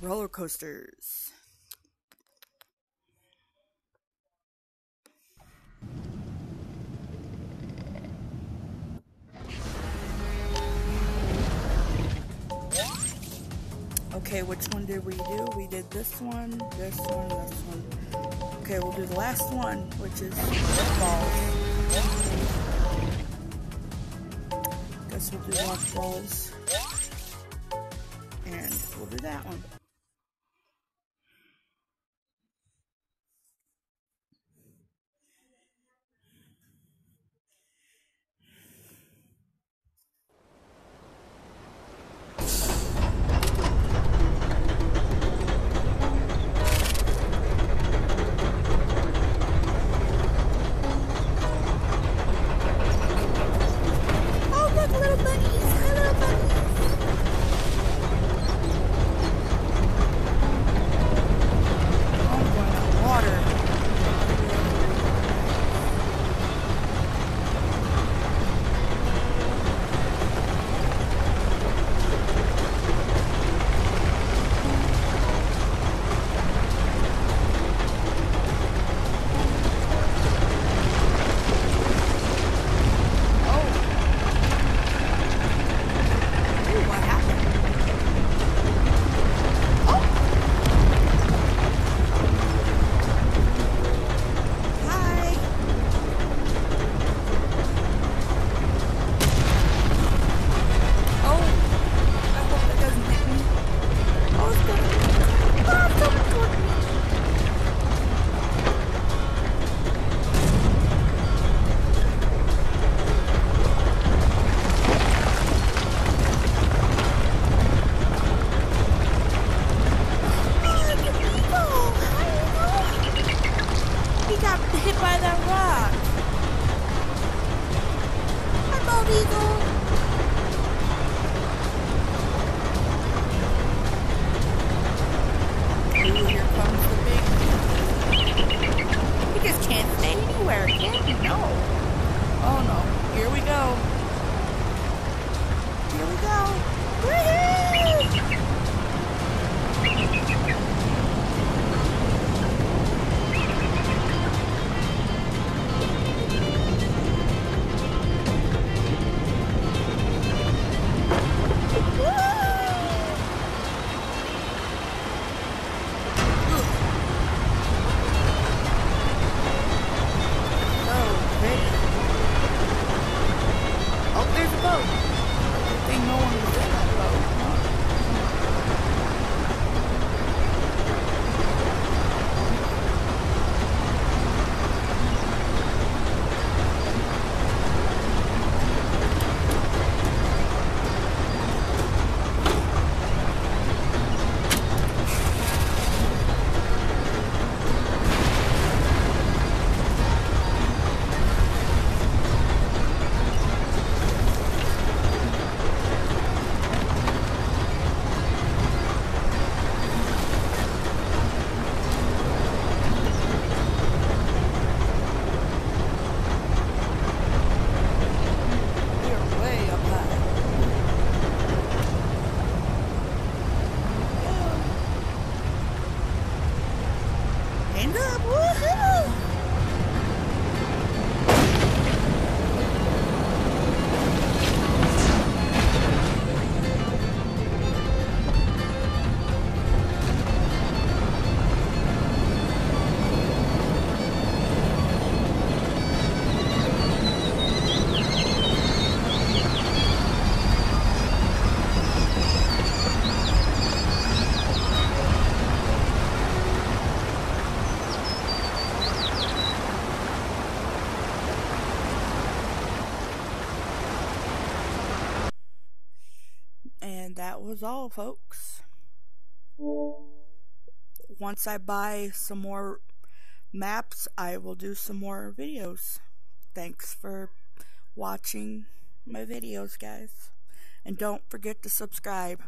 roller coasters. Okay, which one did we do? We did this one, this one, this one. Okay, we'll do the last one, which is balls. Guess we'll do balls. Do that one. By that rock. Hello, Eagle. Here comes the big. Just can't stay anywhere? No. Oh no. Here we go. Here we go. Chegamos! That was all, folks. Once I buy some more maps, I will do some more videos. Thanks for watching my videos, guys. And don't forget to subscribe.